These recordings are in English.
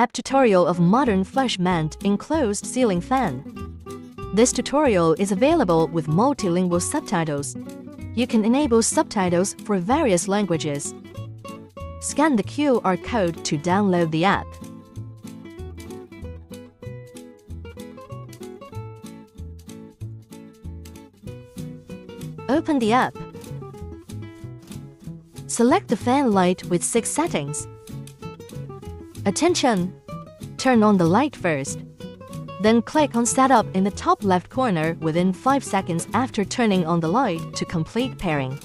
App tutorial of modern flush mount enclosed ceiling fan. This tutorial is available with multilingual subtitles. You can enable subtitles for various languages. Scan the QR code to download the app. Open the app. Select the fan light with six settings. Attention! Turn on the light first. Then click on Setup in the top left corner within 5 seconds after turning on the light to complete pairing.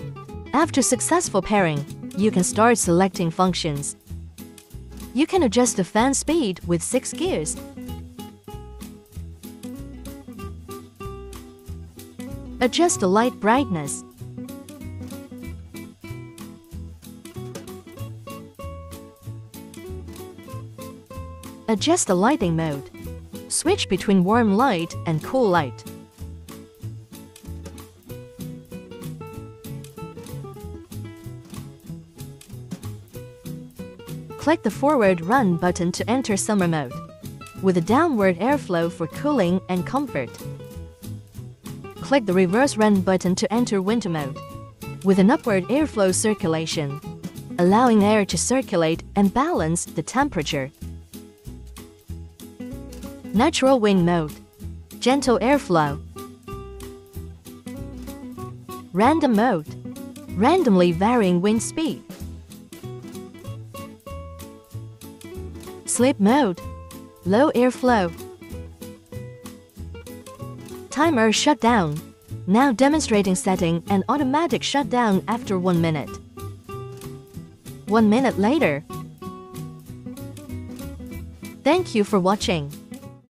After successful pairing, you can start selecting functions. You can adjust the fan speed with 6 gears. Adjust the light brightness. Adjust the lighting mode. Switch between warm light and cool light. Click the forward run button to enter summer mode, with a downward airflow for cooling and comfort. Click the reverse run button to enter winter mode, with an upward airflow circulation, allowing air to circulate and balance the temperature. Natural wind mode, gentle airflow. Random mode, randomly varying wind speed. Sleep mode, low airflow. Timer shutdown, now demonstrating setting an automatic shutdown after 1 minute. 1 minute later. Thank you for watching.